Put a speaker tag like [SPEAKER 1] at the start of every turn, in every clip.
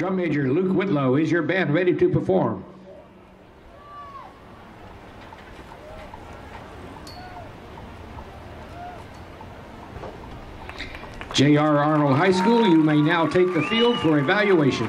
[SPEAKER 1] Drum major Luke Whitlow, is your band ready to perform? J.R. Arnold High School, you may now take the field for evaluation.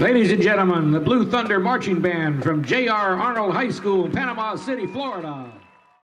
[SPEAKER 1] Ladies and gentlemen, the Blue Thunder Marching Band from J.R. Arnold High School, Panama City, Florida.